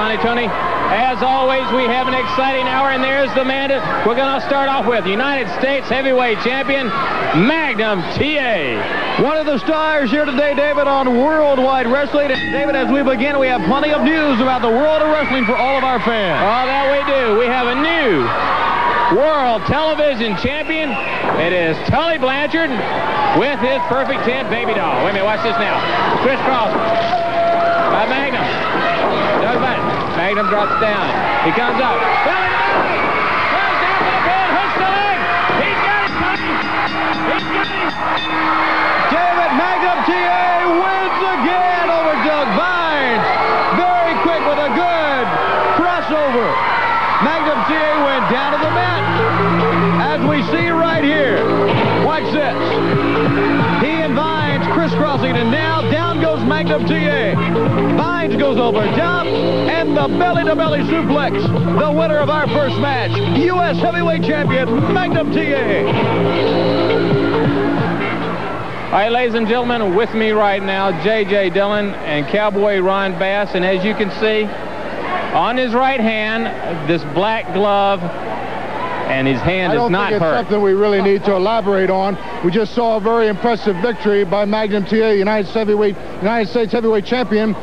Tony as always, we have an exciting hour, and there's the man that we're going to start off with. United States Heavyweight Champion, Magnum TA. One of the stars here today, David, on Worldwide Wrestling. And David, as we begin, we have plenty of news about the world of wrestling for all of our fans. Oh, that we do. We have a new World Television Champion. It is Tully Blanchard with his Perfect 10 baby doll. Wait a minute, watch this now. Crisscross by Magnum. Doug Button. Magnum drops down. He comes up. David Magnum TA wins again over Doug Vines. Very quick with a good crossover. Magnum TA went down to the mat. As we see right here. Watch this. He and Vines crisscrossing, and now Magnum TA. Vines goes over top, and the belly-to-belly suplex. The winner of our first match, U.S. Heavyweight Champion, Magnum TA. All right, ladies and gentlemen, with me right now, J.J. Dillon and Cowboy Ron Bass. And as you can see, on his right hand, this black glove, and his hand I is don't not think it's hurt. something we really need to elaborate on. We just saw a very impressive victory by Magnum TA, United, heavyweight, United States heavyweight champion.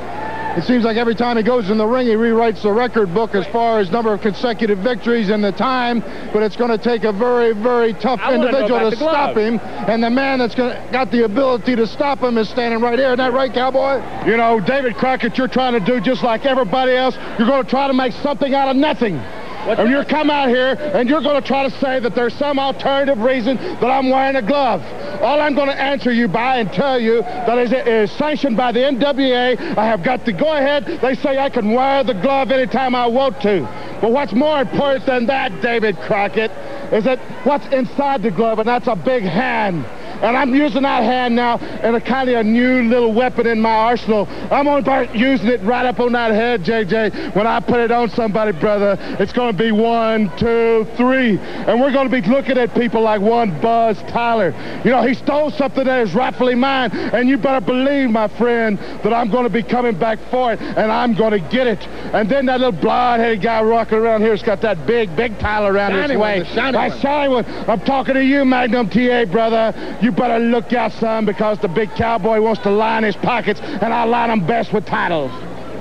It seems like every time he goes in the ring, he rewrites the record book as far as number of consecutive victories and the time, but it's going to take a very, very tough I wanna individual to stop him, and the man that's gonna, got the ability to stop him is standing right here. Isn't that right, Cowboy? You know, David Crockett, you're trying to do just like everybody else. You're going to try to make something out of nothing. And you're come out here and you're going to try to say that there's some alternative reason that I'm wearing a glove. All I'm going to answer you by and tell you that is, it is sanctioned by the NWA. I have got the go-ahead. They say I can wear the glove anytime I want to. But what's more important than that, David Crockett, is that what's inside the glove, and that's a big hand. And I'm using that hand now in a kind of a new little weapon in my arsenal. I'm going to start using it right up on that head, JJ. When I put it on somebody, brother, it's going to be one, two, three. And we're going to be looking at people like one Buzz Tyler. You know, he stole something that is rightfully mine. And you better believe, my friend, that I'm going to be coming back for it. And I'm going to get it. And then that little blonde-headed guy rocking around here's got that big, big Tyler around Shiny his one, way. the shiny That one. shiny one. I'm talking to you, Magnum TA, brother. You better look out, son, because the big cowboy wants to line his pockets, and I line them best with titles.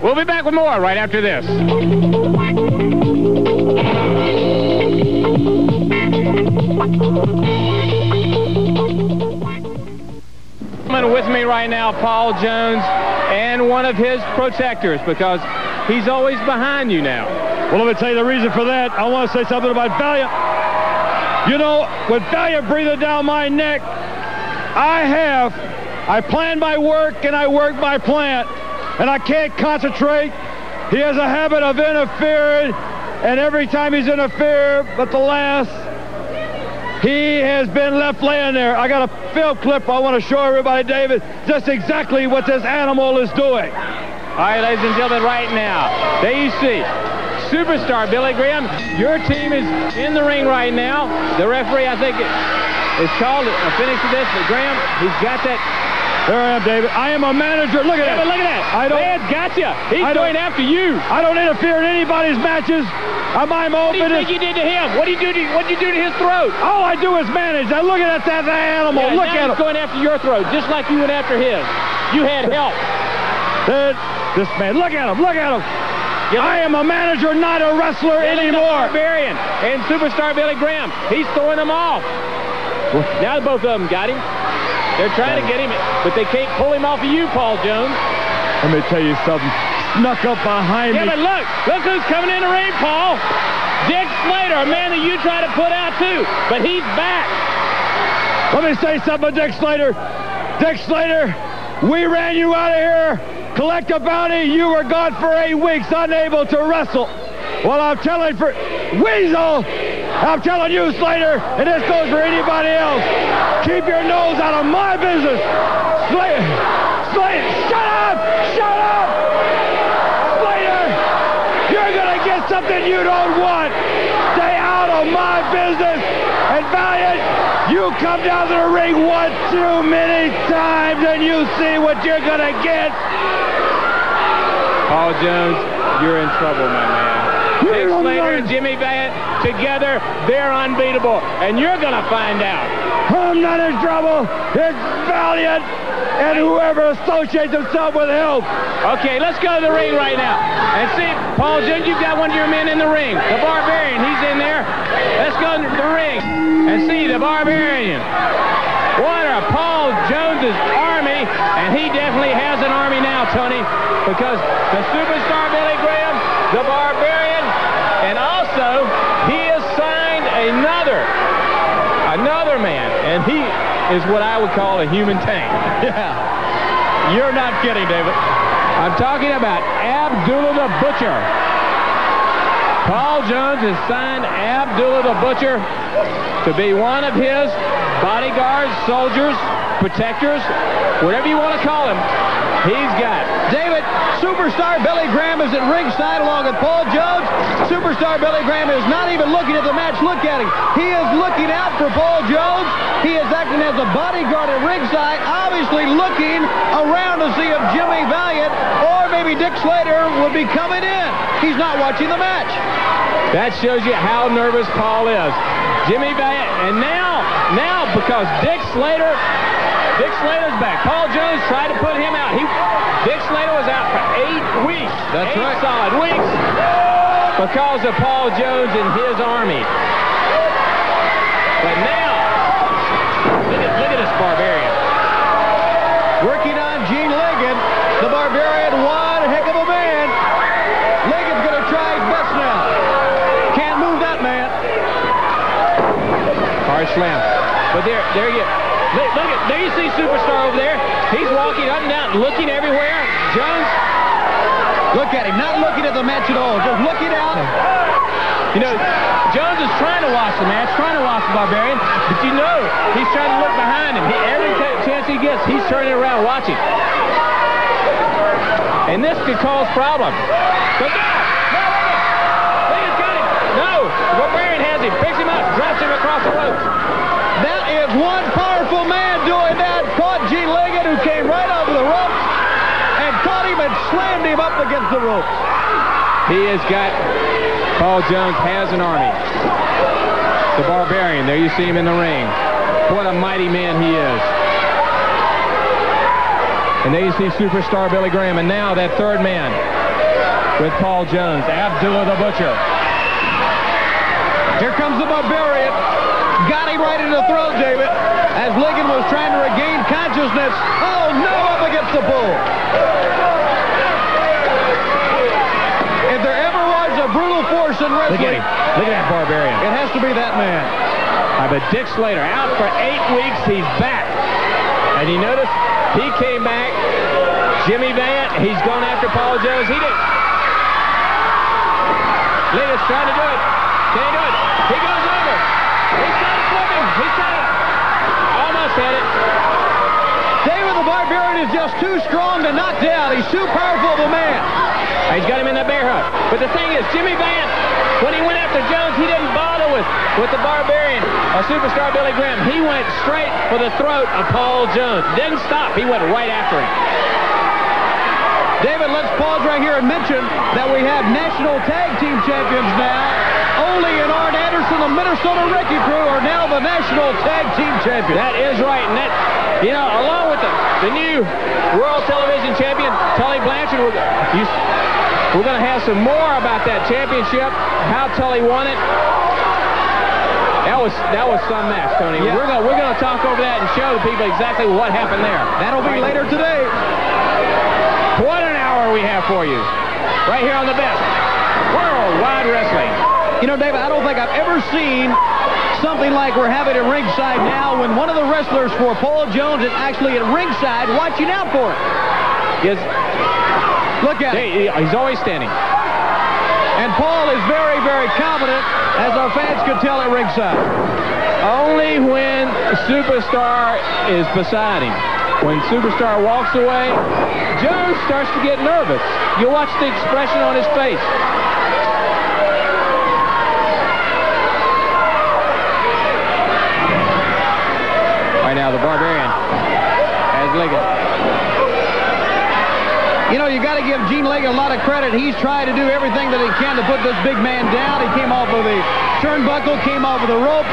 We'll be back with more right after this. Gentlemen, With me right now, Paul Jones, and one of his protectors, because he's always behind you now. Well, let me tell you the reason for that. I want to say something about Valiant. You know, with Valiant breathing down my neck, I have, I plan my work and I work my plant, and I can't concentrate. He has a habit of interfering, and every time he's interfered, but the last, he has been left laying there. I got a film clip I want to show everybody, David, just exactly what this animal is doing. All right, ladies and gentlemen, right now, there you see superstar Billy Graham. Your team is in the ring right now. The referee, I think, is called a finish to this, but Graham, he's got that. There I am, David. I am a manager. Look at Yeah, that. look at that. I don't- Man's got you. He's I going after you. I don't interfere in anybody's matches. I'm my What own do you think you did to him? What do you do to what you do to his throat? All I do is manage. Now look at that, that animal. Yeah, look at he's him. going after your throat, just like you went after his. You had help. That- this man, look at him. Look at him. You I am a manager, not a wrestler anymore. Barbarian and superstar Billy Graham. He's throwing them off. Now both of them got him. They're trying to get him, but they can't pull him off of you, Paul Jones. Let me tell you something. Snuck up behind Yeah, me. but look, look who's coming in the ring, Paul. Dick Slater, a man that you try to put out too, but he's back. Let me say something, Dick Slater. Dick Slater, we ran you out of here. Collect a bounty. You were gone for eight weeks, unable to wrestle. Well, I'm telling for Weasel, I'm telling you, Slater, and this goes for anybody else. Keep your nose out of my business. Slater, Slater, shut up! Shut up! Slater, you're gonna get something you don't want. Stay out of my business. And Valiant, you come down to the ring one too many times and you see what you're gonna get. Paul Jones, you're in trouble, my man. Dick Slater and Jimmy Valiant together, they're unbeatable. And you're going to find out. I'm not in trouble. It's Valiant and whoever associates himself with him. Okay, let's go to the ring right now. And see, Paul Jones, you've got one of your men in the ring. The Barbarian, he's in there. Let's go to the ring and see the Barbarian. What are Paul Jones's army? And he definitely has an army now, Tony, because the superstar Billy Graham, the Barbarian, and also he has signed another, another man, and he is what I would call a human tank. Yeah. You're not kidding, David. I'm talking about Abdullah the Butcher. Paul Jones has signed Abdullah the Butcher to be one of his bodyguards, soldiers, protectors, whatever you want to call him. He's got. David, superstar Billy Graham is at ringside along with Paul Jones. Superstar Billy Graham is not even looking at the match. Look at him. He is looking out for Paul Jones. He is acting as a bodyguard at ringside, obviously looking around to see if Jimmy Valiant or maybe Dick Slater would be coming in. He's not watching the match. That shows you how nervous Paul is. Jimmy Valiant, and now, now because Dick Slater, Dick Slater's back. Paul Jones tried to put him out. He, Dick Slater was out for eight weeks. That's eight right. solid weeks because of Paul Jones and his army. But now, look at, look at this barbarian. Working on Gene Ligon, the Barbarian, one heck of a man. Ligon's going to try his best now. Can't move that man. Hard slam. But there, there you look, look at there you see superstar over there. He's walking up and down, looking everywhere. Jones, Look at him, not looking at the match at all, just looking out. you know, Jones is trying to watch the match, trying to watch the Barbarian, but you know he's trying to look behind him. He, every chance he gets, he's turning around watching. And this could cause problems. But no, no, got him. No, the Barbarian has him, picks him up, drops him across the ropes. That is one powerful man doing that. Caught Gene Ligon, who came right over the ropes and caught him and slammed him up against the ropes. He has got, Paul Jones has an army. The Barbarian, there you see him in the ring. What a mighty man he is. And there you see superstar Billy Graham. And now that third man with Paul Jones, Abdullah the Butcher. Here comes the Barbarian. Got him right in the throat, David, as Ligon was trying to regain consciousness. Oh, no, up against the bull. If there ever was a brutal force in Look at wrestling, him. Look at that Barbarian. it has to be that man. Uh, but Dick Slater, out for eight weeks, he's back. And you notice he came back. Jimmy Valiant, he's going after Paul Jones. He did. Ligon's trying to do it. Can he do it? He goes over. Just too strong to knock down. He's too powerful of a man. He's got him in the bear hug. But the thing is, Jimmy Valiant, when he went after Jones, he didn't bother with, with the Barbarian, a superstar Billy Graham. He went straight for the throat of Paul Jones. Didn't stop. He went right after him. David, let's pause right here and mention that we have national tag team champions now. Ole and Arn Anderson, the Minnesota Wrecking Crew, are now the national tag team champions. That is right. And that, you know, along with the, the new World Television Champion, Tully Blanchard, we're, you, we're going to have some more about that championship, how Tully won it. That was that was some match, Tony. Yeah. We're going we're going to talk over that and show the people exactly what happened there. That'll be Right. later today. What an hour we have for you, right here on the best Worldwide Wrestling. You know, David, I don't think I've ever seen something like we're having at ringside now when one of the wrestlers for Paul Jones is actually at ringside watching out for it. Yes, Look at him. he's always standing. And Paul is very, very confident, as our fans could tell at ringside. Only when Superstar is beside him. When Superstar walks away, Jones starts to get nervous. You watch the expression on his face. Right now, the Barbarian has Ligon. You know, you got to give Gene Liggett a lot of credit. He's trying to do everything that he can to put this big man down. He came off of the turnbuckle, came off of the ropes.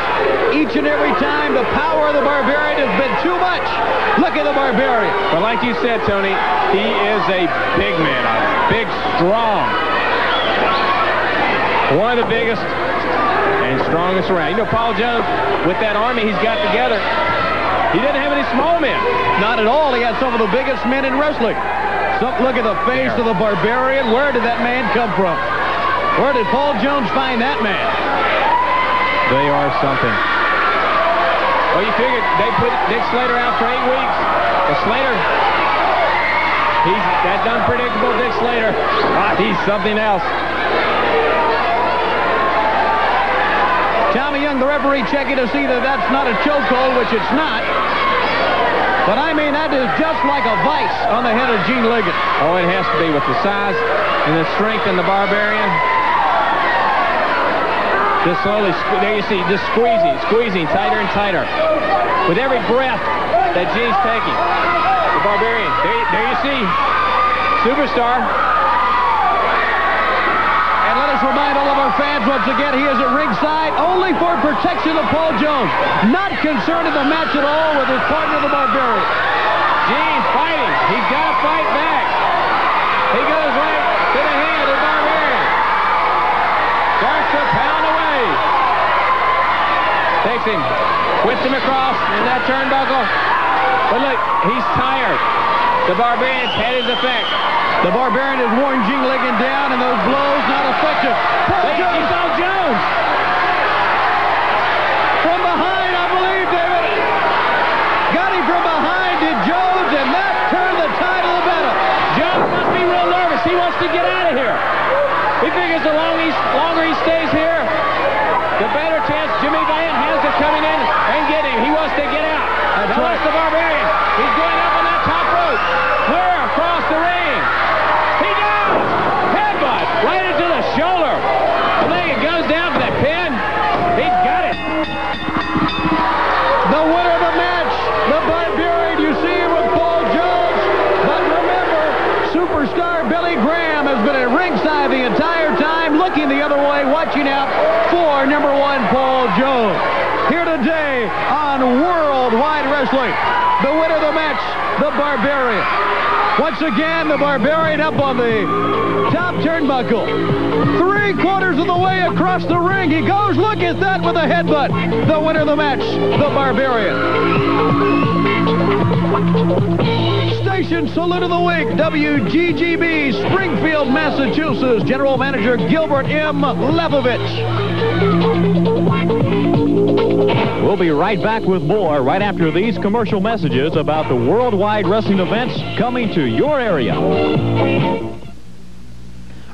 Each and every time, the power of the Barbarian has been too much. Look at the Barbarian. But like you said, Tony, he is a big man. Big, strong. One of the biggest and strongest around. You know, Paul Jones, with that army he's got together, he didn't have any small men. Not at all. He had some of the biggest men in wrestling. So, look at the face of the Barbarian. Where did that man come from? Where did Paul Jones find that man? They are something. Well, you figured they put Dick Slater out for eight weeks. And Slater, he's that unpredictable Dick Slater. He's something else. Tommy Young, the referee, checking to see that that's not a chokehold, which it's not. But I mean, that is just like a vice on the head of Gene Liggett. Oh, it has to be with the size and the strength in the Barbarian. Just slowly, there you see, just squeezing, squeezing tighter and tighter. With every breath that Gene's taking. The Barbarian, there, there you see, superstar. Remind all of our fans once again, he is at ringside only for protection of Paul Jones. Not concerned in the match at all with his partner, the Barbarian. Gene fighting. He's got to fight back. He goes right to the hand of Barbarian. Starts to pound away. Takes him, whips him across in that turnbuckle. But look, he's tired. The Barbarian's had his effect. The Barbarian is worn Gene Liggett down, and those blows not effective. Paul Hey, Jones saw Jones. from behind, I believe, David. Got him from behind, did Jones, and that turned the tide of the battle. Jones must be real nervous. He wants to get out of here. He figures the long he's, longer he stays here, the better chance Jimmy Valiant has of coming in and getting him. He wants to get out. That's now right. the Barbarian. He's going up on that top rope. Clear across the ring. He does. Headbutt right into the shoulder. I it goes down for that pin. He's got it. The winner of the match, the Barbarian, you see with Paul Jones. But remember, superstar Billy Graham has been at ringside the entire time, looking the other way, watching out for number one Paul Jones. Here today on Worldwide Wrestling, the winner of the match, the Barbarian. Once again, the Barbarian up on the top turnbuckle. Three quarters of the way across the ring. He goes, look at that with a headbutt. The winner of the match, the Barbarian. Station salute of the week, WGGB, Springfield, Massachusetts. General Manager Gilbert M. Levovich. We'll be right back with more right after these commercial messages about the worldwide wrestling events coming to your area.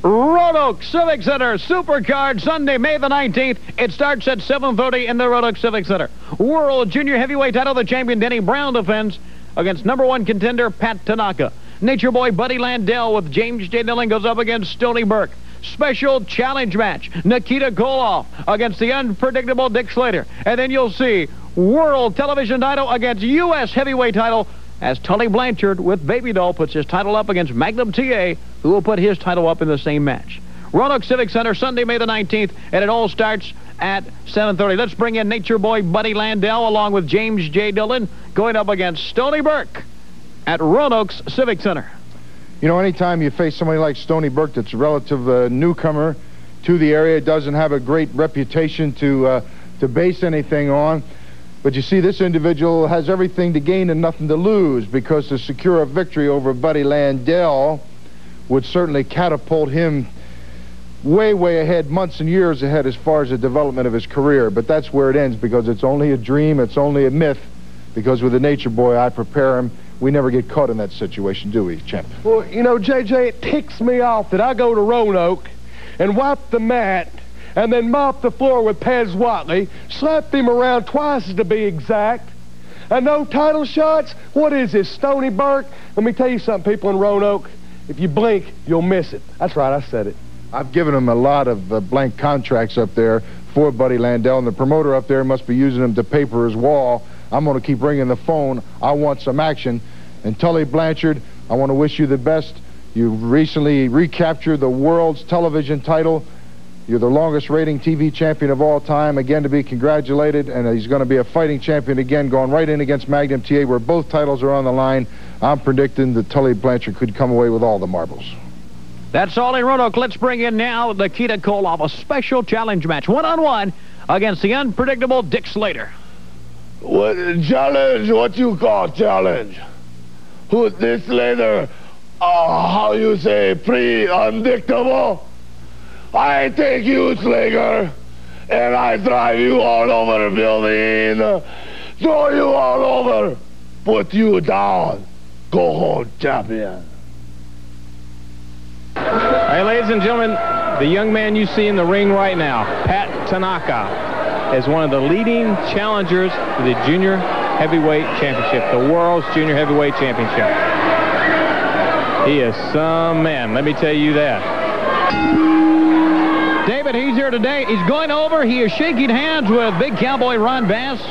Roanoke Civic Center Supercard Sunday, May the 19th. It starts at 7.30 in the Roanoke Civic Center. World Junior Heavyweight title, the champion Denny Brown defends against number one contender Pat Tanaka. Nature Boy Buddy Landel with James J. Dillon goes up against Stoney Burke. Special challenge match. Nikita Koloff against the unpredictable Dick Slater. And then you'll see World Television title against U.S. Heavyweight title as Tully Blanchard with Baby Doll puts his title up against Magnum TA, who will put his title up in the same match. Roanoke Civic Center, Sunday, May the 19th, and it all starts at 7.30. Let's bring in Nature Boy Buddy Landel along with James J. Dillon going up against Stoney Burke at Roanoke's Civic Center. You know, anytime you face somebody like Stoney Burke that's a relative uh, newcomer to the area, doesn't have a great reputation to, uh, to base anything on, but you see, this individual has everything to gain and nothing to lose because to secure a victory over Buddy Landel would certainly catapult him way, way ahead, months and years ahead as far as the development of his career. But that's where it ends because it's only a dream, it's only a myth. Because with the Nature Boy, I prepare him. We never get caught in that situation, do we, champ? Well, you know, JJ, it ticks me off that I go to Roanoke and wipe the mat and then mop the floor with Pez Whatley, slap him around twice to be exact. And no title shots? What is this, Stoney Burke? Let me tell you something, people in Roanoke. If you blink, you'll miss it. That's right, I said it. I've given him a lot of uh, blank contracts up there for Buddy Landel, and the promoter up there must be using them to paper his wall. I'm going to keep ringing the phone. I want some action. And Tully Blanchard, I want to wish you the best. You recently recaptured the world's television title. You're the longest rating TV champion of all time. Again, to be congratulated, and he's going to be a fighting champion again, going right in against Magnum TA, where both titles are on the line. I'm predicting that Tully Blanchard could come away with all the marbles. That's Ollie Roanoke. Let's bring in now Nikita Koloff, a special challenge match, one-on-one against the unpredictable Dick Slater. What challenge? What you call challenge? Who's this Slater? Uh, how you say, pre-undictable? I take you, Slager, and I drive you all over the building, throw you all over, put you down, go home champion. Hey, ladies and gentlemen, the young man you see in the ring right now, Pat Tanaka, is one of the leading challengers for the Junior Heavyweight Championship, the World's Junior Heavyweight Championship. He is some man, let me tell you that. David, he's here today. He's going over. He is shaking hands with big cowboy Ron Bass.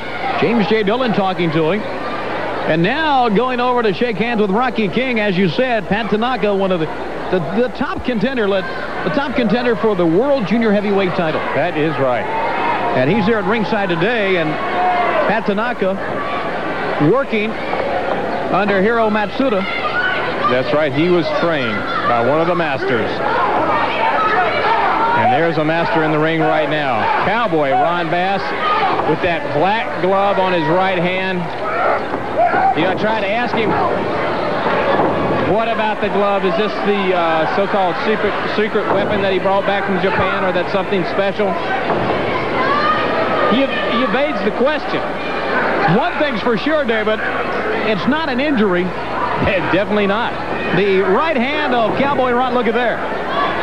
James J. Dillon talking to him. And now going over to shake hands with Rocky King, as you said, Pat Tanaka, one of the the, the top contender, let the top contender for the World Junior Heavyweight title. That is right. And he's there at ringside today, and Pat Tanaka working under Hiro Matsuda. That's right. He was trained by one of the masters. And there's a master in the ring right now. Cowboy Ron Bass with that black glove on his right hand. You know, I tried to ask him, what about the glove? Is this the uh, so-called secret, secret weapon that he brought back from Japan, or that something special? He, he evades the question. One thing's for sure, David, it's not an injury. definitely not. The right hand of Cowboy Ron, look at there.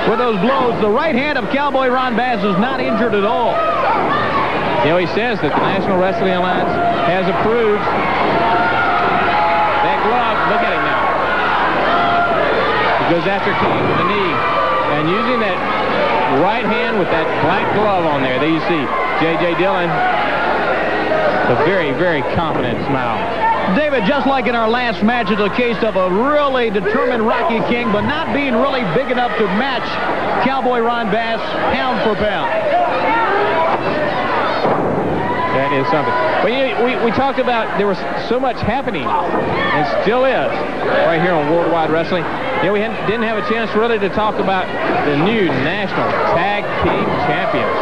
With those blows, the right hand of Cowboy Ron Bass is not injured at all. You know, he says that the National Wrestling Alliance has approved that glove. Look at him now. He goes after King with the knee. And using that right hand with that black glove on there, there you see J.J. Dillon. A very, very confident smile. David, just like in our last match, it's a case of a really determined Rocky King, but not being really big enough to match Cowboy Ron Bass pound for pound. That is something. But you we, we talked about there was so much happening, and still is, right here on Worldwide Wrestling. Know, we didn't have a chance really to talk about the new National Tag Team Champions.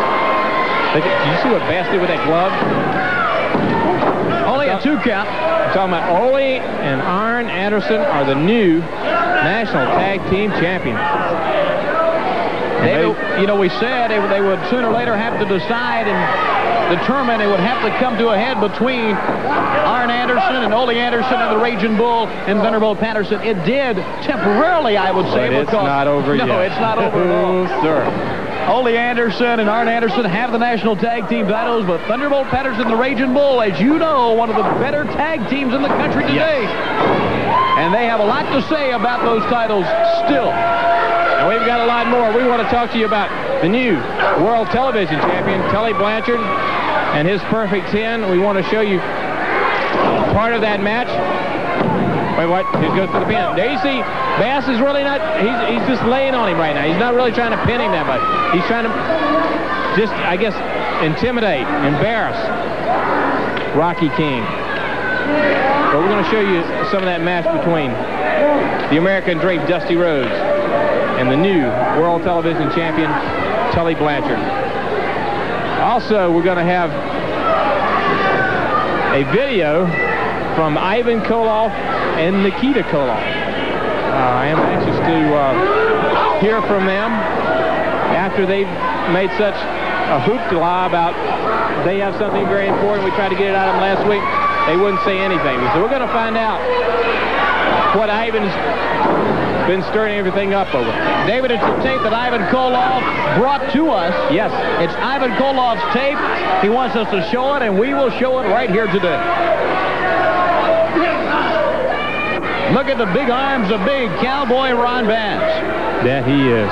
Did you see what Bass did with that glove? A two count. I'm talking about Ole and Arn Anderson are the new National Tag Team Champions. They, you know, we said they, they would sooner or later have to decide and determine it would have to come to a head between Arn Anderson and Ole Anderson and the Raging Bull and Thunderbolt Patterson. It did temporarily, I would say. But it's because, not over no, yet. No, it's not over at all. sir. Ole Anderson and Arn Anderson have the national tag team titles, but Thunderbolt Patterson and the Raging Bull, as you know, one of the better tag teams in the country today. And they have a lot to say about those titles still. And we've got a lot more. We want to talk to you about the new World Television Champion, Tully Blanchard, and his Perfect 10. We want to show you part of that match. Wait, what? He goes to the pin. See, Bass is really not, he's, he's just laying on him right now. He's not really trying to pin him that much. He's trying to just, I guess, intimidate, embarrass Rocky King. But we're going to show you some of that match between the American Dream Dusty Rhodes and the new World Television Champion, Tully Blanchard. Also, we're going to have a video from Ivan Koloff and Nikita Koloff. Uh, I am anxious to uh, hear from them after they've made such a hoopla about they have something very important. We tried to get it out of them last week. They wouldn't say anything. So we're going to find out what Ivan's been stirring everything up over. David, it's the tape that Ivan Koloff brought to us. Yes. It's Ivan Koloff's tape. He wants us to show it, and we will show it right here today. Look at the big arms of big cowboy Ron Bass. That he is.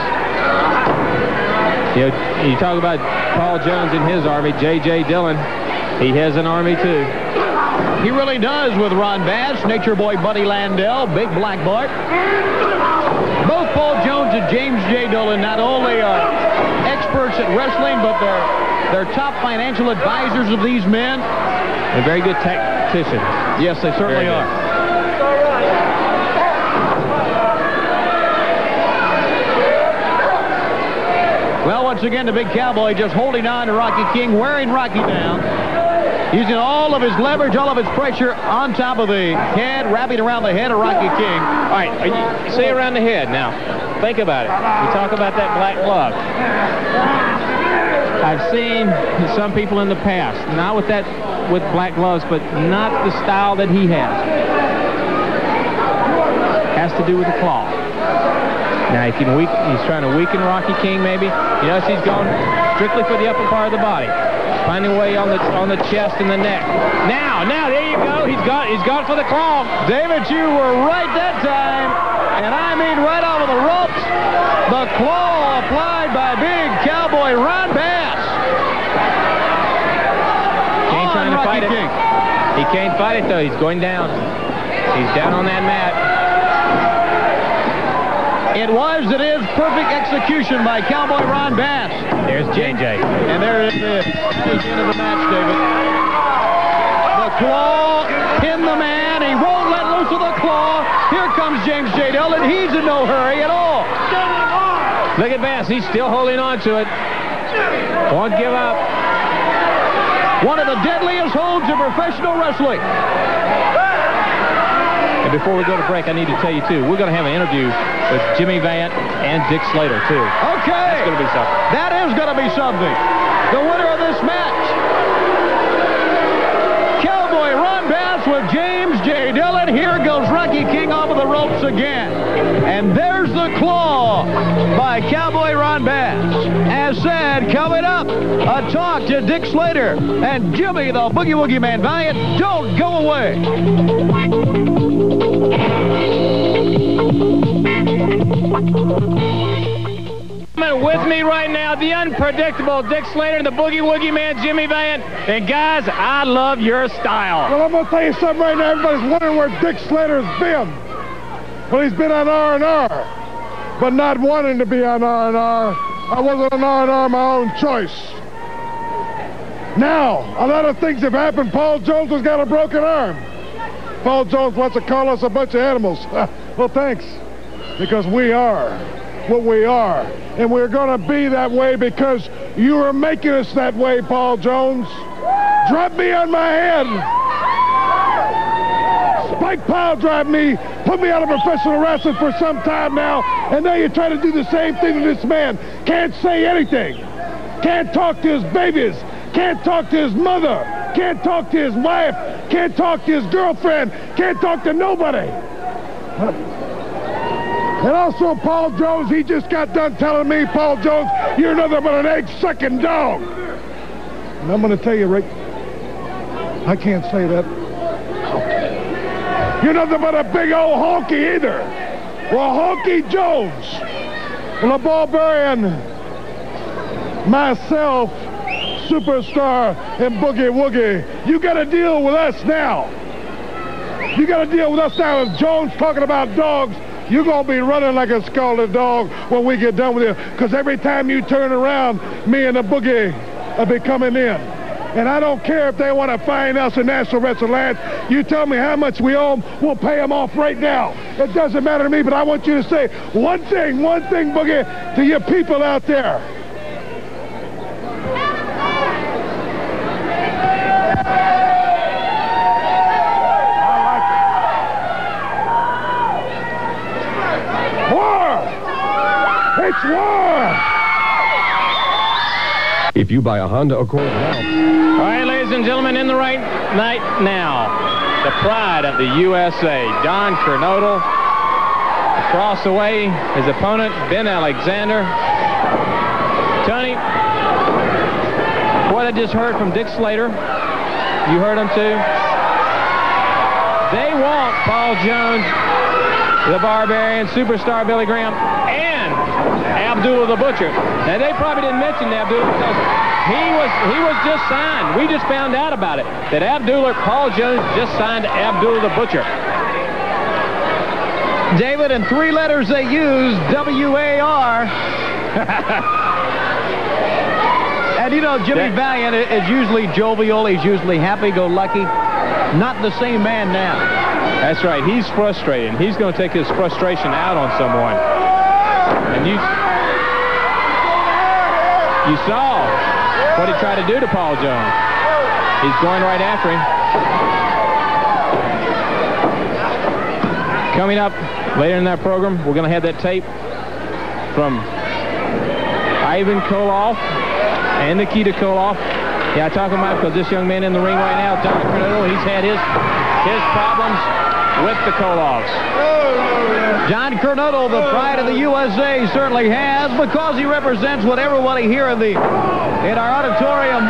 You know, you talk about Paul Jones and his army, J.J. Dillon. He has an army too. He really does with Ron Bass, Nature Boy Buddy Landel, Big Black Bart. Both Paul Jones and James J. Dillon not only are experts at wrestling, but they're, they're top financial advisors of these men. And very good tacticians. Yes, they certainly are. Well, once again, the big cowboy just holding on to Rocky King, wearing Rocky down, using all of his leverage, all of his pressure on top of the head, wrapping around the head of Rocky King. All right, you, say around the head now. Think about it. We talk about that black glove. I've seen some people in the past, not with that, with black gloves, but not the style that he has. Has to do with the claw. Now he can weaken, he's trying to weaken Rocky King maybe. You notice he's going strictly for the upper part of the body. Finding a way on the on the chest and the neck. Now, now, there you go. He's got he's got for the claw. David, you were right that time, and I mean right over the ropes. The claw applied by big cowboy Ron Bass. Ain't On trying to Rocky fight it. He can't fight it though. He's going down. He's down on that mat. Was, it is perfect execution by Cowboy Ron Bass. There's JJ. And there it is. That is the end of the match, David. The claw pinned the man. He won't let loose of the claw. Here comes James J. Dillon. He's in no hurry at all. Look at Bass. He's still holding on to it. Won't give up. One of the deadliest holds in professional wrestling. And before we go to break, I need to tell you, too, we're going to have an interview with Jimmy Valiant and Dick Slater, too. Okay. That's going to be something. That is going to be something. The winner of this match, Cowboy Ron Bass with James J. Dillon. Here goes Rocky King off of the ropes again. And there's the claw by Cowboy Ron Bass. As said, coming up, a talk to Dick Slater and Jimmy the Boogie Woogie Man Valiant. Don't go away. With me right now, the unpredictable Dick Slater and the Boogie Woogie Man, Jimmy Valiant. And guys, I love your style. Well, I'm going to tell you something right now. Everybody's wondering where Dick Slater's been. Well, he's been on R&R, but not wanting to be on R&R. I wasn't on R&R my own choice. Now, a lot of things have happened. Paul Jones has got a broken arm. Paul Jones wants to call us a bunch of animals. well, thanks, because we are what we are. And we're going to be that way because you are making us that way, Paul Jones. Drop me on my head. Spike pile drive me, put me out of professional wrestling for some time now, and now you're trying to do the same thing to this man. Can't say anything. Can't talk to his babies. Can't talk to his mother. Can't talk to his wife. Can't talk to his girlfriend. Can't talk to nobody. And also, Paul Jones, he just got done telling me, Paul Jones, you're nothing but an egg-sucking dog. And I'm going to tell you, Rick, I can't say that. You're nothing but a big old honky either. Well, Honky Jones, well, a barbarian, myself, superstar, and Boogie Woogie, you got to deal with us now. You got to deal with us now. If Jones talking about dogs, you're going to be running like a scalded dog when we get done with you. Because every time you turn around, me and the Boogie will be coming in. And I don't care if they want to fine us in National Wrestling Land. You tell me how much we owe them, we'll pay them off right now. It doesn't matter to me, but I want you to say one thing, one thing, Boogie, to your people out there. War! It's war! If you buy a Honda Accord now, All right, ladies and gentlemen, in the right night now, the pride of the USA, Don Kernodle. Across the way, his opponent, Ben Alexander. Tony, what I just heard from Dick Slater, you heard him too? They want Paul Jones, the Barbarian, Superstar Billy Graham, and Abdullah the Butcher. Now, they probably didn't mention Abdullah because He was he was just signed. We just found out about it. That Abdullah Paul Jones just signed Abdullah the Butcher. David, and three letters they use, W-A-R. and you know, Jimmy That- Valiant is usually jovial. He's usually happy-go-lucky. Not the same man now. That's right. He's frustrated. He's going to take his frustration out on someone. And you you saw what he tried to do to Paul Jones. He's going right after him. Coming up later in that program, we're going to have that tape from Ivan Koloff and Nikita Koloff. Yeah, I'm talking about because this young man in the ring right now, Don Kernodle, he's had his his problems with the Koloffs. John Kernodle, the pride of the USA, certainly has because he represents what everybody here in the in our auditorium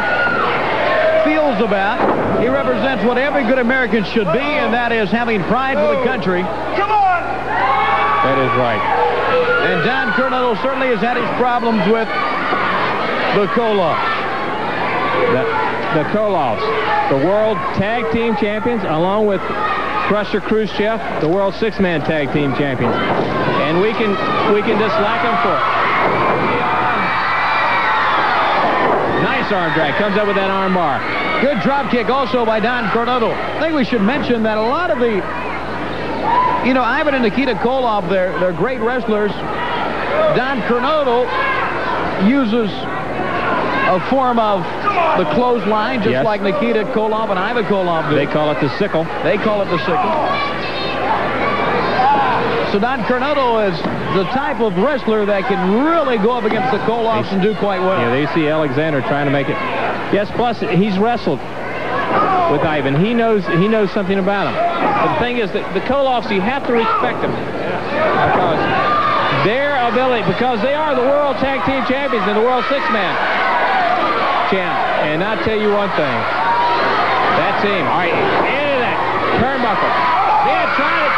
feels about. He represents what every good American should be, and that is having pride for the country. Come on! That is right. And John Kernodle certainly has had his problems with the Koloffs. The, the Koloffs, the world tag team champions, along with Crusher Khrushchev, the world six-man tag team champions. And we can we can dislike them for it. Nice arm drag. Comes up with that arm bar. Good drop kick also by Don Kernodle. I think we should mention that a lot of the, you know, Ivan and Nikita Koloff, they're, they're great wrestlers. Don Kernodle uses a form of the clothesline, just Yes. like Nikita Koloff and Ivan Koloff do. They call it the sickle. They call it the sickle. So Don Kernodle is the type of wrestler that can really go up against the Koloffs and do quite well. Yeah, they see Alexander trying to make it. Yes, plus he's wrestled with Ivan. He knows he knows something about him. But the thing is that the Koloffs, you have to respect them because their ability, because they are the world tag team champions and the world six-man champ. And I tell you one thing, that team. All right, into that turnbuckle. Yeah, trying it.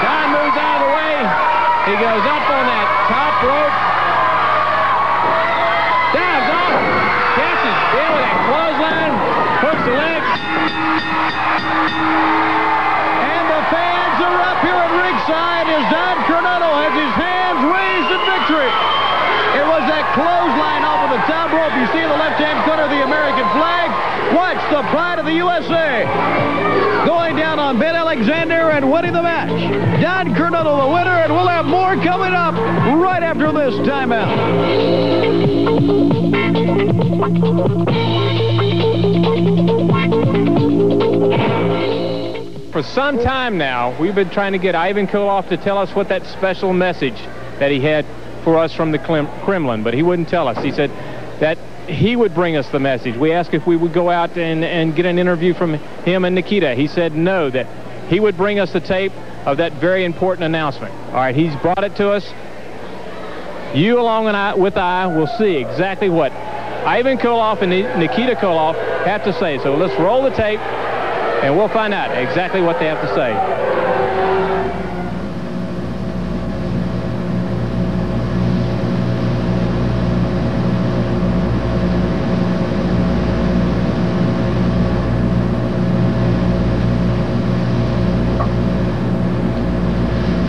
Don moves out of the way. He goes up on that top rope. Dives off. Catches in with that clothesline. Hooks the leg. And the fans are up here at ringside as Don Kernodle has his hands raised in victory. That clothesline off of the top rope. You see in the left-hand corner of the American flag. Watch the pride of the USA going down on Ben Alexander and winning the match. Don Kernodle the winner, and we'll have more coming up right after this timeout. For some time now, we've been trying to get Ivan Koloff to tell us what that special message that he had for us from the Kremlin, but he wouldn't tell us. He said that he would bring us the message. We asked if we would go out and, and get an interview from him and Nikita. He said no, that he would bring us the tape of that very important announcement. All right, he's brought it to us. You, along and I, with I, will see exactly what Ivan Koloff and Nikita Koloff have to say. So let's roll the tape, and we'll find out exactly what they have to say.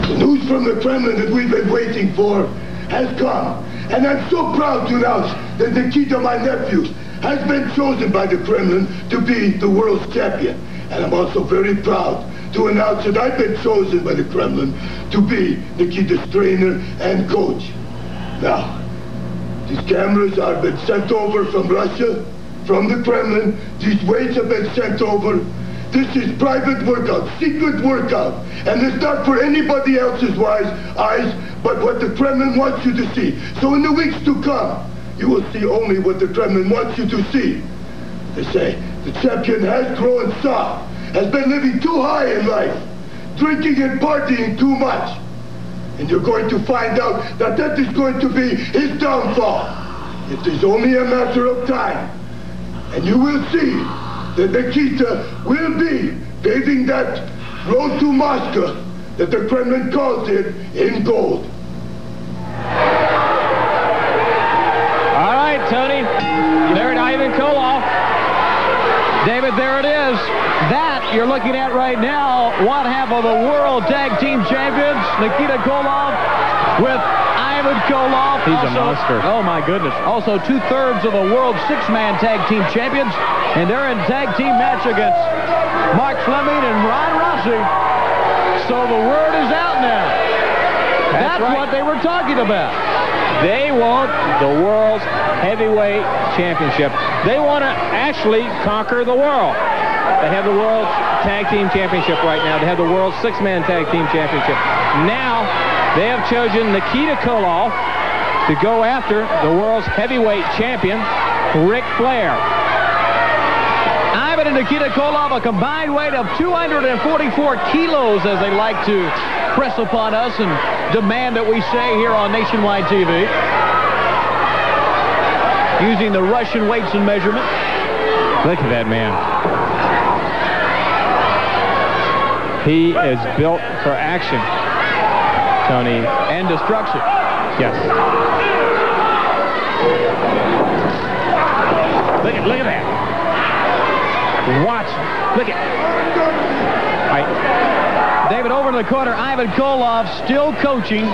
The news from the Kremlin that we've been waiting for has come. And I'm so proud to announce that Nikita, my nephew, has been chosen by the Kremlin to be the world's champion. And I'm also very proud to announce that I've been chosen by the Kremlin to be Nikita's trainer and coach. Now, these cameras have been sent over from Russia, from the Kremlin. These weights have been sent over. This is private workout, secret workout. And it's not for anybody else's wise eyes, but what the Kremlin wants you to see. So in the weeks to come, you will see only what the Kremlin wants you to see. They say the champion has grown soft, has been living too high in life, drinking and partying too much. And you're going to find out that that is going to be his downfall. It is only a matter of time. And you will see that Nikita will be paving that road to Moscow that the Kremlin calls it in gold. All right, Tony. There it Ivan Koloff. David, there it is. That you're looking at right now, one half of the World Tag Team Champions, Nikita Koloff with Ivan Koloff. He's a monster. Oh, my goodness. Also, two-thirds of the World Six-Man Tag Team Champions, and they're in tag team match against Mark Fleming and Ron Rossi. So the word is out now. That's, right. what they were talking about. They want the world's heavyweight championship. They want to actually conquer the world. They have the world's tag team championship right now. They have the world's six-man tag team championship. Now, they have chosen Nikita Koloff to go after the world's heavyweight champion, Ric Flair. Ivan and Nikita Koloff, a combined weight of 244 kilos, as they like to press upon us and demand that we say here on Nationwide TV. Using the Russian weights and measurement. Look at that man. He is built for action, Tony. And destruction. Yes. Look at, look at that. Watch. Look at. All right. David, over to the corner, Ivan Koloff still coaching,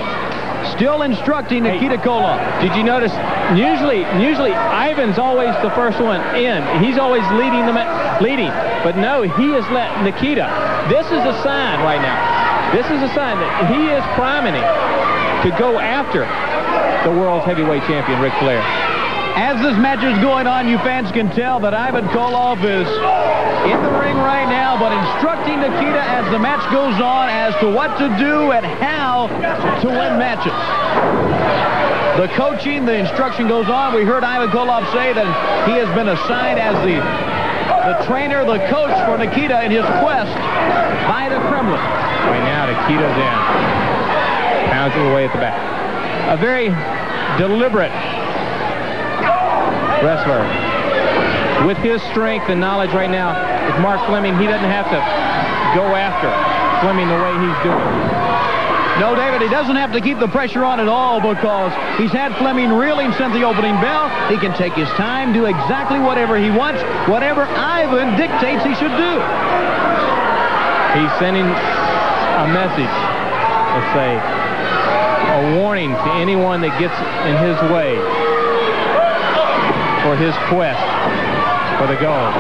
still instructing Nikita Koloff. Did you notice? Usually, usually Ivan's always the first one in. He's always leading them, at, leading. But no, he has let Nikita. This is a sign right now. This is a sign that he is priming him to go after the world's heavyweight champion, Ric Flair. As this match is going on, you fans can tell that Ivan Koloff is in the ring right now, but instructing Nikita as the match goes on as to what to do and how to win matches. The coaching, the instruction goes on. We heard Ivan Koloff say that he has been assigned as the, the trainer, the coach for Nikita in his quest by the Kremlin. Right now, Nikita's in. Pounds it away at the back. A very deliberate wrestler. With his strength and knowledge right now, with Mark Fleming, he doesn't have to go after Fleming the way he's doing. No, David, he doesn't have to keep the pressure on at all because he's had Fleming reeling since the opening bell. He can take his time, do exactly whatever he wants, whatever Ivan dictates he should do. He's sending a message, let's say, a warning to anyone that gets in his way for his quest for the gold.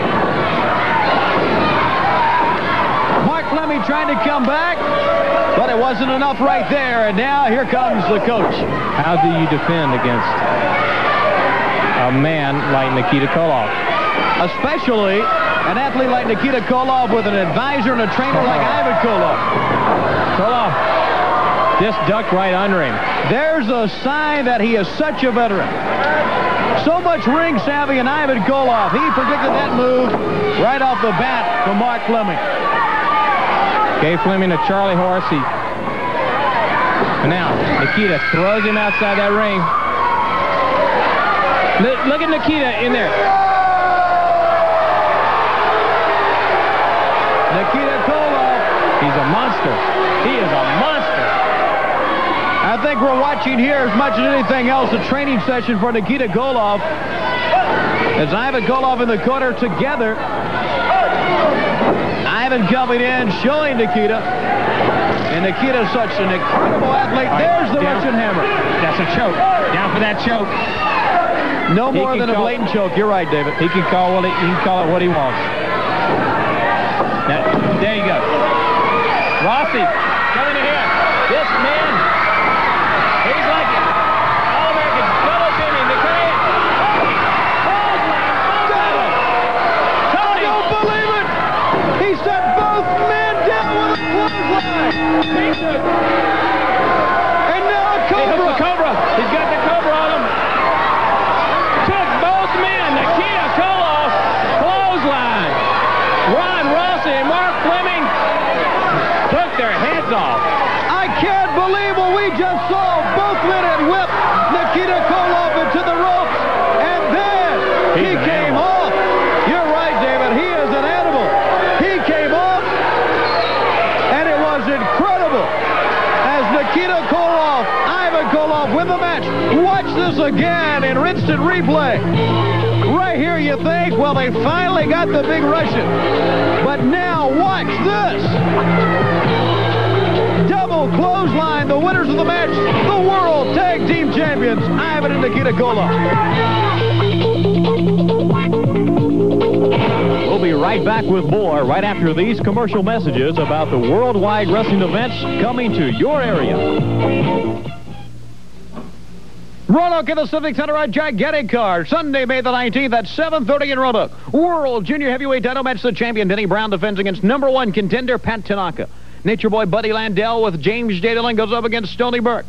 Mark Fleming trying to come back, but it wasn't enough right there, and now here comes the coach. How do you defend against a man like Nikita Koloff? Especially an athlete like Nikita Koloff with an advisor and a trainer like Ivan Koloff. Koloff just ducked right under him. There's a sign that he is such a veteran. So much ring savvy in Ivan Koloff. He predicted that move right off the bat from Mark Fleming. Gave Fleming a Charlie horse. He... And now, Nikita throws him outside that ring. Look, look at Nikita in there. Nikita Koloff. He's a monster. He is a monster. I think we're watching here as much as anything else a training session for Nikita Koloff. As Ivan Koloff in the corner together. Ivan coming in, showing Nikita. And Nikita's such an incredible athlete. There's the down. Russian hammer. That's a choke. Down for that choke. No He more than a blatant choke. You're right, David. He can call what he, he can call it what he wants. Now, there you go. Rossi coming in here. This man, he's like All-American double teaming the Korean. I don't believe it! He set both men down with a clothesline! And now a He cobra! the Cobra. He's got the win the match. Watch this again in instant replay. Right here, you think? Well, they finally got the big Russian. But now, watch this. Double clothesline, the winners of the match, the World Tag Team Champions, Ivan and Nikita Koloff. We'll be right back with more right after these commercial messages about the worldwide wrestling events coming to your area. Roanoke in the Civic Center, a gigantic card. Sunday, May the 19th at 7.30 in Roanoke. World Junior Heavyweight title match. The champion, Denny Brown, defends against number one contender, Pat Tanaka. Nature Boy Buddy Landel with James J. Dillon goes up against Stoney Burke.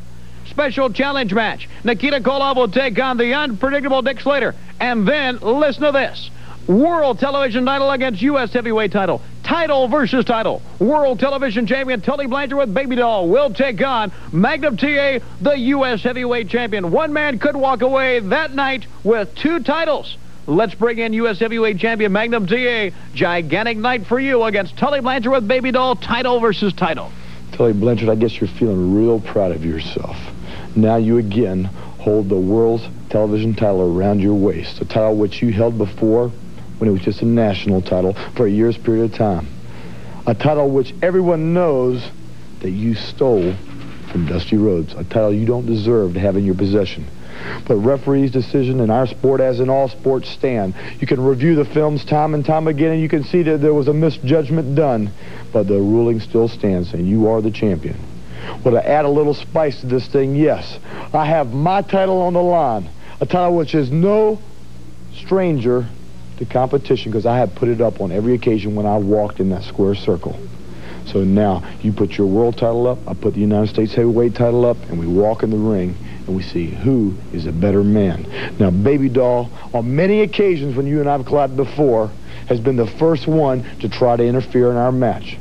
Special challenge match. Nikita Koloff will take on the unpredictable Dick Slater. And then, listen to this. World Television title against U.S. Heavyweight title. Title versus title. World Television Champion Tully Blanchard with Baby Doll will take on Magnum TA, the U.S. Heavyweight Champion. One man could walk away that night with two titles. Let's bring in U.S. Heavyweight Champion Magnum TA. Gigantic night for you against Tully Blanchard with Baby Doll. Title versus title. Tully Blanchard, I guess you're feeling real proud of yourself. Now you again hold the world's television title around your waist, a title which you held before when it was just a national title for a year's period of time. A title which everyone knows that you stole from Dusty Rhodes, a title you don't deserve to have in your possession. But referee's decision in our sport, as in all sports, stand. You can review the films time and time again, and you can see that there was a misjudgment done. But the ruling still stands, and you are the champion. Well, to add a little spice to this thing, yes, I have my title on the line, a title which is no stranger the competition because I have put it up on every occasion when I walked in that square circle. So now you put your world title up, I put the United States heavyweight title up, and we walk in the ring and we see who is a better man. Now, Baby Doll, on many occasions when you and I have collided before, has been the first one to try to interfere in our match.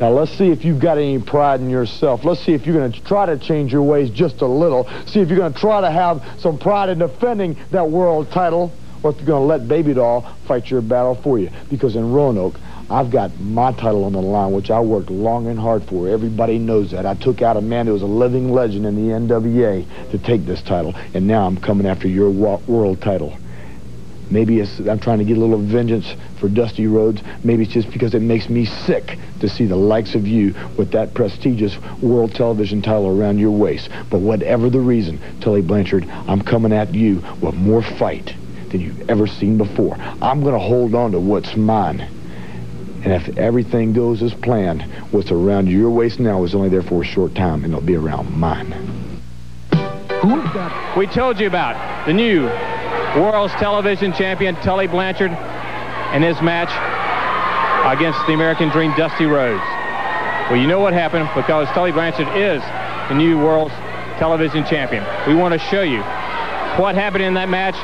Now, let's see if you've got any pride in yourself. Let's see if you're going to try to change your ways just a little. See if you're going to try to have some pride in defending that world title or if you're going to let Baby Doll fight your battle for you. Because in Roanoke, I've got my title on the line, which I worked long and hard for. Everybody knows that. I took out a man who was a living legend in the NWA to take this title, and now I'm coming after your world title. Maybe I'm trying to get a little vengeance for Dusty Rhodes. Maybe it's just because it makes me sick to see the likes of you with that prestigious world television title around your waist. But whatever the reason, Tully Blanchard, I'm coming at you with more fight than you've ever seen before. I'm going to hold on to what's mine. And if everything goes as planned, what's around your waist now is only there for a short time, and it'll be around mine. We told you about the new World's Television Champion, Tully Blanchard, in his match against the American Dream, Dusty Rhodes. Well, you know what happened because Tully Blanchard is the new World's Television Champion. We want to show you what happened in that match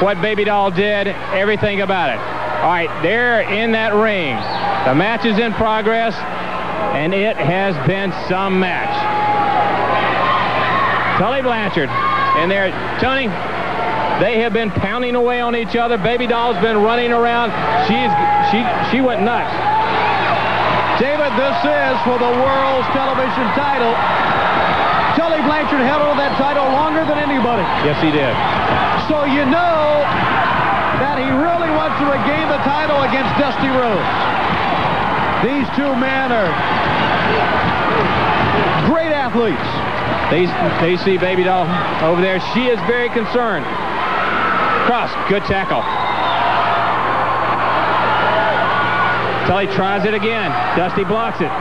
what Baby Doll did, everything about it. All right, they're in that ring. The match is in progress, and it has been some match. Tully Blanchard in there. Tony, they have been pounding away on each other. Baby Doll's been running around. She's she she went nuts. David, this is for the world's television title. Tully Blanchard held on that title longer than anybody. Yes, he did. So you know that he really wants to regain the title against Dusty Rhodes. These two men are great athletes. They, they see Baby Doll over there. She is very concerned. Cross, good tackle. Tully tries it again. Dusty blocks it.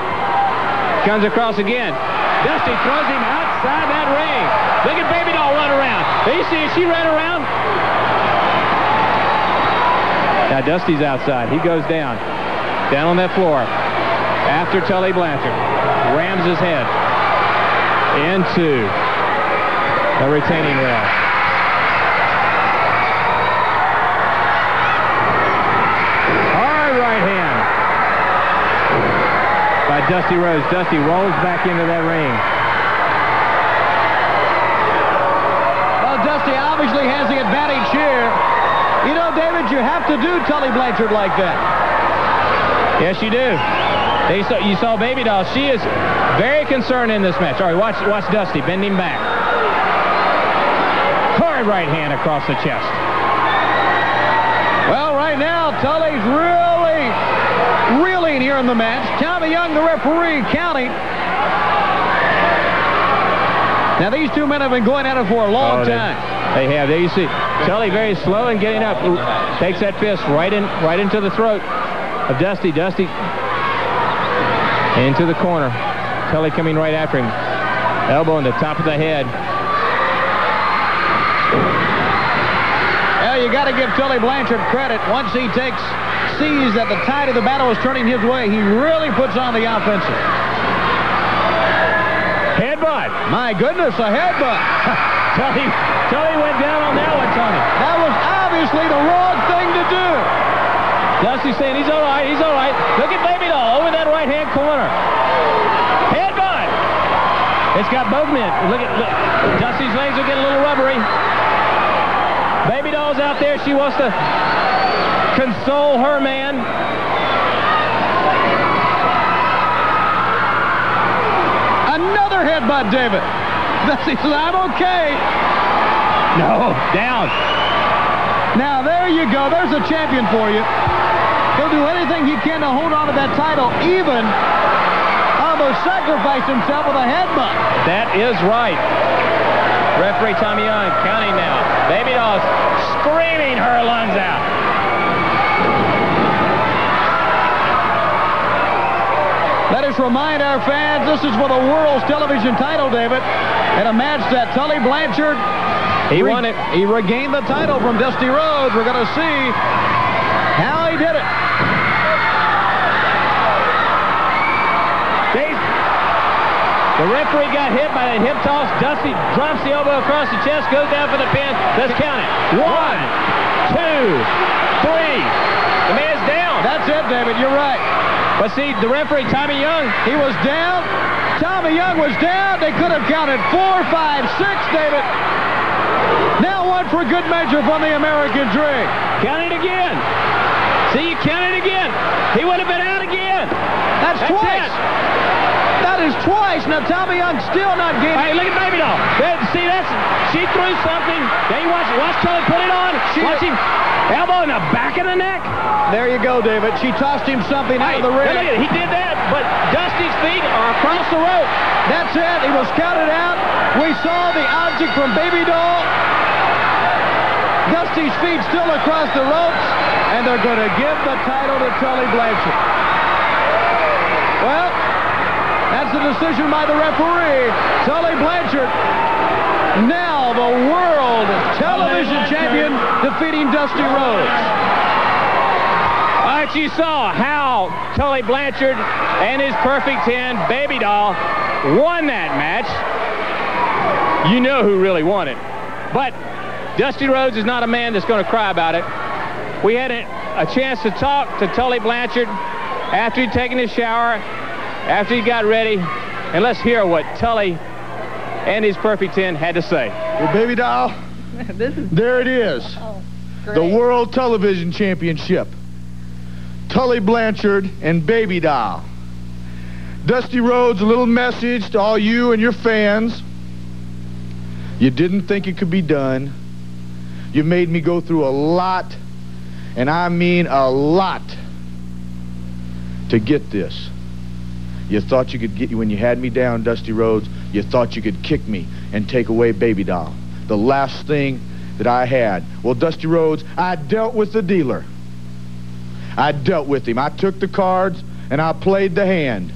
Comes across again. Dusty throws him outside that ring. Look at Baby Doll run around. You see, she ran around. Now Dusty's outside. He goes down. Down on that floor. After Tully Blanchard. Rams his head into the retaining rail. Hard right hand by Dusty Rhodes. Dusty rolls back into that ring. Well, Dusty obviously has the advantage here. You know, David, you have to do Tully Blanchard like that. Yes, you do. They saw, you saw Baby Doll. She is very concerned in this match. All right, watch, watch Dusty bending back. Hard right hand across the chest. Well, right now Tully's really here in the match. Tommy Young, the referee, counting. Now, these two men have been going at it for a long Oh, they- time. They have. There you see. Tully very slow in getting up. Takes that fist right in, right into the throat of Dusty. Dusty into the corner. Tully coming right after him. Elbow in the top of the head. Well, you got to give Tully Blanchard credit. Once he takes, sees that the tide of the battle is turning his way, he really puts on the offensive. Headbutt. My goodness, a headbutt. Tully, Tully went down on that one, Tony. That was obviously the wrong thing to do. Dusty's saying he's all right, he's all right. Look at Baby Doll over that right-hand corner. Headbutt. It's got both men. Look at look. Dusty's legs are getting a little rubbery. Baby Doll's out there. She wants to console her man. Another headbutt, David. Dusty says, I'm okay. No, down. Now, there you go. There's a champion for you. He'll do anything he can to hold on to that title, even almost sacrifice himself with a headbutt. That is right. Referee Tommy Young counting now. Baby Doll's screaming her lungs out. Let us remind our fans, this is for the world's television title, David, in a match that Tully Blanchard He won it. He regained the title from Dusty Rhodes. We're going to see how he did it. The referee got hit by that hip toss. Dusty drops the elbow across the chest, goes down for the pin. Let's count it. One, two, three. The man's down. That's it, David. You're right. But see, the referee, Tommy Young, He was down. Tommy Young was down. They could have counted four, five, six, David. Now one for a good measure from the American Dream. count it again. See, you count it again. He would have been out again. That's, That's twice. it. That is twice. Now Tommy Young still not gaining. Hey, look at Baby Doll. That, see, that's she threw something. Then you watch, watch Tully put it on. She- watch him elbow in the back of the neck. There you go, David. She tossed him something out Hey, of the look ring. at it. He did that, but Dusty's feet are across the rope. That's it. He was counted out. We saw the object from Baby Doll. Dusty's feet still across the ropes, and they're going to give the title to Tully Blanchard. Well, that's the decision by the referee. Tully Blanchard, now the world television champion, defeating Dusty Rhodes. All right, you saw how Tully Blanchard and his Perfect 10 Baby Doll won that match. You know who really won it. But Dusty Rhodes is not a man that's going to cry about it. We had a, a chance to talk to Tully Blanchard after he'd taken his shower, after he got ready, and let's hear what Tully and his Perfect 10 had to say. Well, baby doll, there it is. Oh. The World Television Championship. Tully Blanchard and Baby Doll. Dusty Rhodes, a little message to all you and your fans. You didn't think it could be done. You made me go through a lot, and I mean a lot, to get this. You thought you could get when you had me down, Dusty Rhodes. You thought you could kick me and take away Baby Doll. The last thing that I had. Well, Dusty Rhodes, I dealt with the dealer. I dealt with him. I took the cards and I played the hand.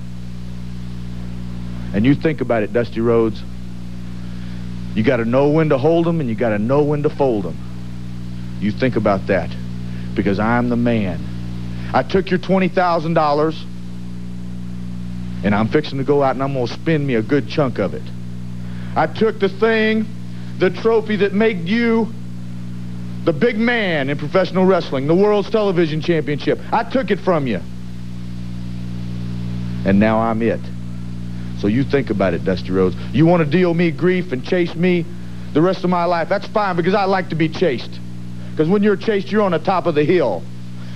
And you think about it, Dusty Rhodes. You got to know when to hold them and you got to know when to fold them. You think about that because I'm the man. I took your $20,000 and I'm fixing to go out and I'm going to spend me a good chunk of it. I took the thing, the trophy that made you the big man in professional wrestling, the World's Television Championship. I took it from you. And now I'm it. So you think about it, Dusty Rhodes. You want to deal me grief and chase me the rest of my life, that's fine because I like to be chased. Because when you're chased, you're on the top of the hill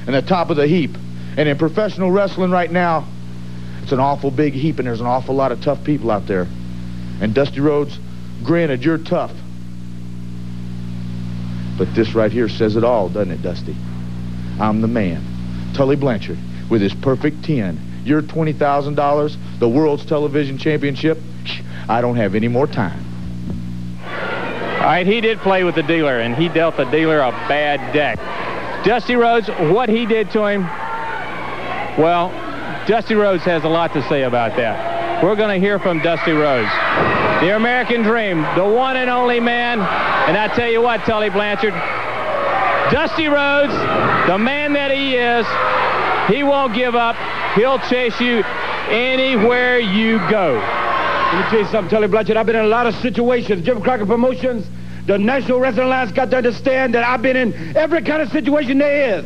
and the top of the heap. And in professional wrestling right now, it's an awful big heap and there's an awful lot of tough people out there. And Dusty Rhodes, granted, you're tough. But this right here says it all, doesn't it, Dusty? I'm the man. Tully Blanchard with his perfect 10. Your $20,000, the world's television championship. I don't have any more time. All right, he did play with the dealer, and he dealt the dealer a bad deck. Dusty Rhodes, what he did to him, well, Dusty Rhodes has a lot to say about that. We're going to hear from Dusty Rhodes. The American Dream, the one and only man. And I tell you what, Tully Blanchard, Dusty Rhodes, the man that he is, he won't give up. He'll chase you anywhere you go. Let me tell you something, Tully Blanchard. I've been in a lot of situations. Jim Crockett Promotions, the National Wrestling Alliance got to understand that I've been in every kind of situation there is.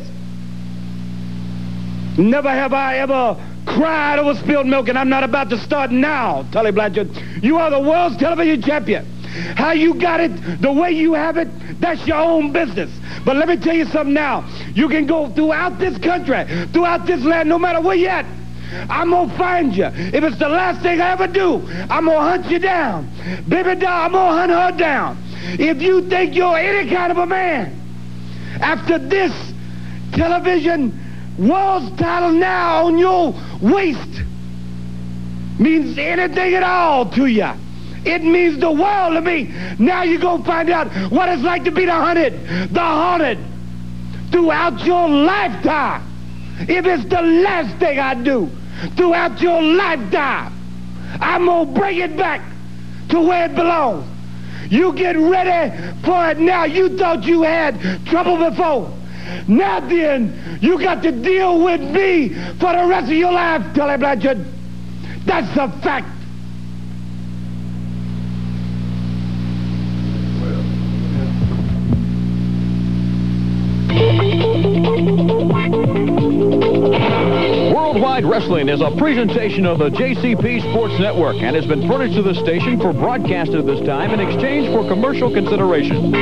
Never have I ever cried over spilled milk, and I'm not about to start now, Tully Blanchard. You are the world's television champion. How you got it, the way you have it, that's your own business. But let me tell you something now. You can go throughout this country, throughout this land, no matter where you're at. I'm to find you. If it's the last thing I ever do, I'm to hunt you down. Baby doll, I'm to hunt her down. If you think you're any kind of a man, after this television world's title now on your waist means anything at all to you. It means the world to me. Now you go find out what it's like to be the hunted, the haunted throughout your lifetime. If it's the last thing I do throughout your lifetime, I'm going to bring it back to where it belongs. You get ready for it now. You thought you had trouble before. Now then, you got to deal with me for the rest of your life, Tully Blanchard. That's a fact. Wrestling is a presentation of the JCP Sports Network and has been furnished to the station for broadcast at this time in exchange for commercial consideration.